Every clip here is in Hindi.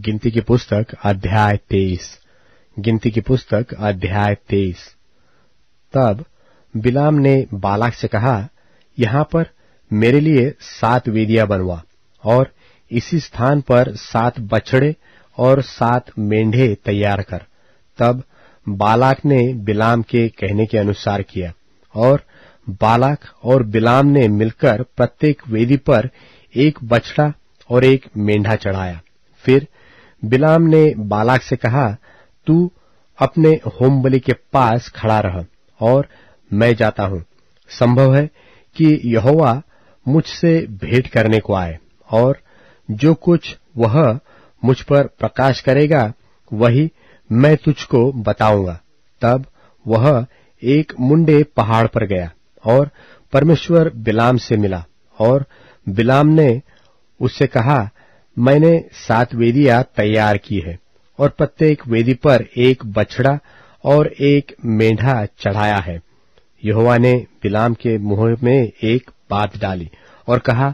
गिनती की पुस्तक, अध्याय तेईस। गिनती की पुस्तक, अध्याय तेईस। तब बिलाम ने बालाक से कहा, यहाँ पर मेरे लिए सात वेदियाँ बनवा और इसी स्थान पर सात बछड़े और सात मेंढे तैयार कर। तब बालाक ने बिलाम के कहने के अनुसार किया और बालाक और बिलाम ने मिलकर प्रत्येक वेदी पर एक बछड़ा और एक मेंढा चढ़ाया। फिर बिलाम ने बालाक से कहा, तू अपने होम बलि के पास खड़ा रह और मैं जाता हूँ। संभव है कि यहोवा मुझसे भेंट करने को आए और जो कुछ वह मुझ पर प्रकाश करेगा, वही मैं तुझको बताऊँगा। तब वह एक मुंडे पहाड़ पर गया और परमेश्वर बिलाम से मिला और बिलाम ने उससे कहा मैंने सात वेदियाँ तैयार की है और प्रत्येक वेदी पर एक बछड़ा और एक मेंढा चढ़ाया है। यहोवा ने बिलाम के मुँह में एक बात डाली और कहा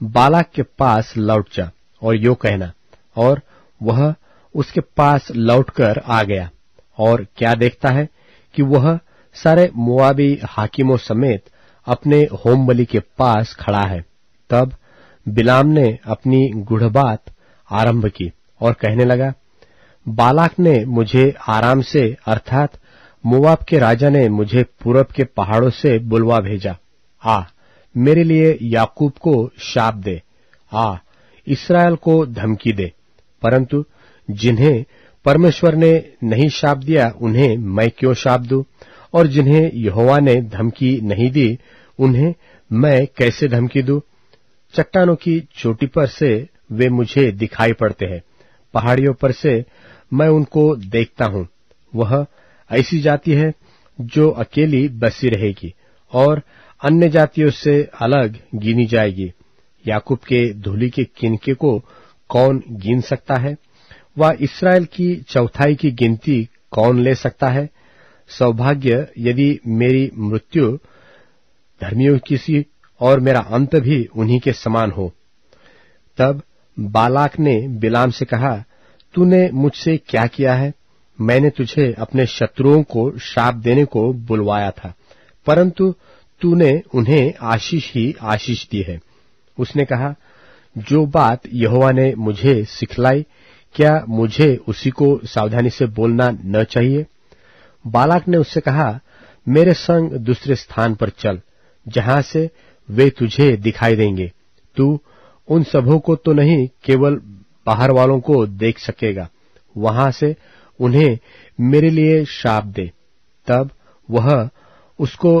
बालाक के पास लौट जा और यो कहना। और वह उसके पास लौटकर आ गया और क्या देखता है कि वह सारे मुआबी हाकिमों समेत अपने होम बलि के पास खड़ा है। तब बिलाम ने अपनी गुढ़बात आरंभ की और कहने लगा, बालाक ने मुझे आराम से, अर्थात मुआब के राजा ने मुझे पूरब के पहाड़ों से बुलवा भेजा। आ, मेरे लिए याकूब को शाप दे। आ, इसराइल को धमकी दे। परंतु जिन्हें परमेश्वर ने नहीं शाप दिया, उन्हें मैं क्यों शाप दूँ? और जिन्हें यहोवा ने धमकी नहीं दी, उन्हें मैं कैसे धमकी दूँ? चट्टानों की चोटी पर से वे मुझे दिखाई पड़ते हैं। पहाड़ियों पर से मैं उनको देखता हूँ। वह ऐसी जाति है जो अकेली बसी रहेगी और अन्य जातियों से अलग गिनी जाएगी। याकूब के धूली के किनके को कौन गिन सकता है? व इसराइल की चौथाई की गिनती कौन ले सकता है? सौभाग्य, यदि मेरी मृत्यु धर्मियों की सी और मेरा अंत भी उन्हीं के समान हो। तब बालाक ने बिलाम से कहा, तूने मुझसे क्या किया है? मैंने तुझे अपने शत्रुओं को शाप देने को बुलवाया था, परंतु तूने उन्हें आशीष ही आशीष दी है। उसने कहा, जो बात यहोवा ने मुझे सिखलाई, क्या मुझे उसी को सावधानी से बोलना न चाहिए? बालाक ने उससे कहा, मेरे संग दूसरे स्थान पर चल, जहाँ से वे तुझे दिखाई देंगे। तू उन सबों को तो नहीं, केवल बाहर वालों को देख सकेगा। वहाँ से उन्हें मेरे लिए शाप दे। तब वह उसको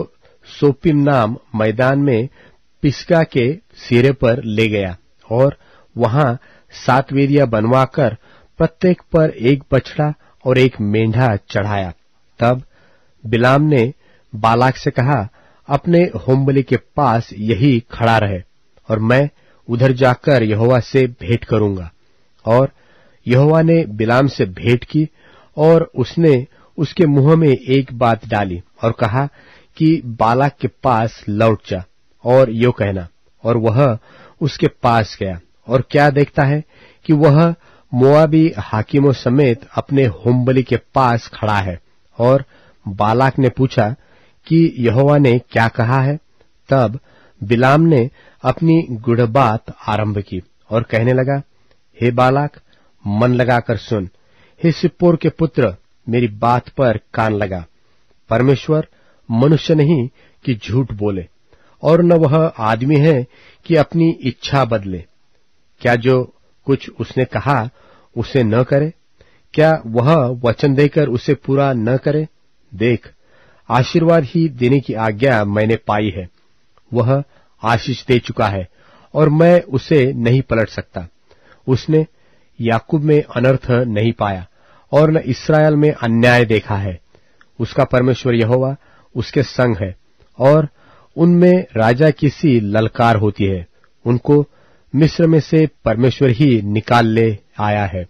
सोपिम नाम मैदान में पिस्का के सिरे पर ले गया और वहाँ सात वेदियाँ बनवाकर प्रत्येक पर एक बछड़ा और एक मेंढा चढ़ाया। तब बिलाम ने बालाक से कहा अपने होमबली के पास यही खड़ा रहे और मैं उधर जाकर यहोवा से भेंट करूँगा। और यहोवा ने बिलाम से भेंट की और उसने उसके मुँह में एक बात डाली और कहा कि बालाक के पास लौट जा और यो कहना, और वह उसके पास गया। और क्या देखता है कि वह मोआबी हाकिमों समेत अपने होमबली के पास खड़ा है। और बालाक ने पूछा कि यहोवा ने क्या कहा है? तब बिलाम ने अपनी गुड़ बात आरंभ की और कहने लगा, हे बालाक, मन लगाकर सुन। हे सिप्पोर के पुत्र, मेरी बात पर कान लगा। परमेश्वर मनुष्य नहीं कि झूठ बोले, और न वह आदमी है कि अपनी इच्छा बदले। क्या जो कुछ उसने कहा, उसे न करे? क्या वह वचन देकर उसे पूरा न करे? देख आशीर्वाद ही देने की आज्ञा मैंने पाई है। वह आशीष दे चुका है और मैं उसे नहीं पलट सकता। उसने याकूब में अनर्थ नहीं पाया और न इसराइल में अन्याय देखा है। उसका परमेश्वर यहोवा उसके संग है और उनमें राजा की सी ललकार होती है। उनको मिस्र में से परमेश्वर ही निकाल ले आया है।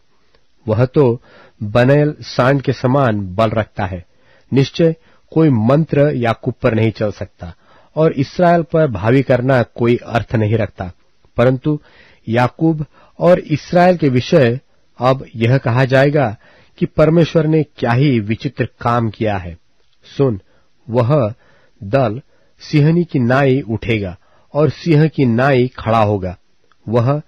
वह तो बनेल सांड के समान बल रखता है। निश्चय कोई मंत्र याकूब पर नहीं चल सकता। और इसराइल पर भावी करना कोई अर्थ नहीं रखता। परंतु याकूब और इसराइल के विषय अब यह कहा जाएगा कि परमेश्वर ने क्या ही विचित्र काम किया है। सुन, वह दल सिंहनी की नाई उठेगा और सिंह की नाई खड़ा होगा। वह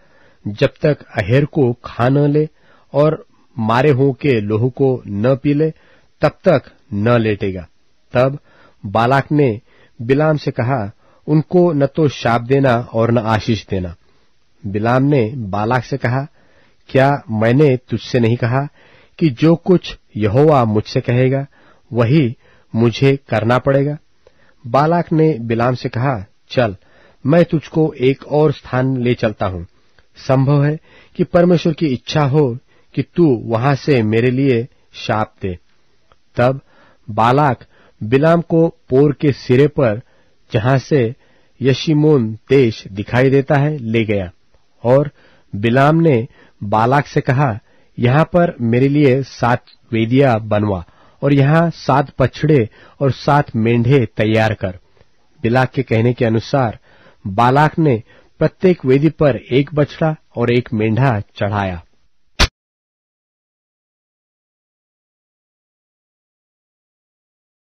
जब तक अहेर को खा न ले और मारे हो के लोह को न पी ले, तब तक न लेटेगा। तब बालाक ने बिलाम से कहा, उनको न तो शाप देना और न आशीष देना। बिलाम ने बालाक से कहा, क्या मैंने तुझसे नहीं कहा कि जो कुछ यहोवा मुझसे कहेगा, वही मुझे करना पड़ेगा? बालाक ने बिलाम से कहा, चल, मैं तुझको एक और स्थान ले चलता हूँ। संभव है कि परमेश्वर की इच्छा हो कि तू वहाँ से मेरे लिए शाप दे। तब बालाक बिलाम को पोर के सिरे पर, जहाँ से यशीमोन देश दिखाई देता है, ले गया। और बिलाम ने बालाक से कहा, यहाँ पर मेरे लिए सात वेदिया बनवा, और यहाँ सात पछड़े और सात मेंढे तैयार कर। बिलाक के कहने के अनुसार, बालाक ने प्रत्येक वेदी पर एक बछड़ा और एक मेंढा चढ़ाया।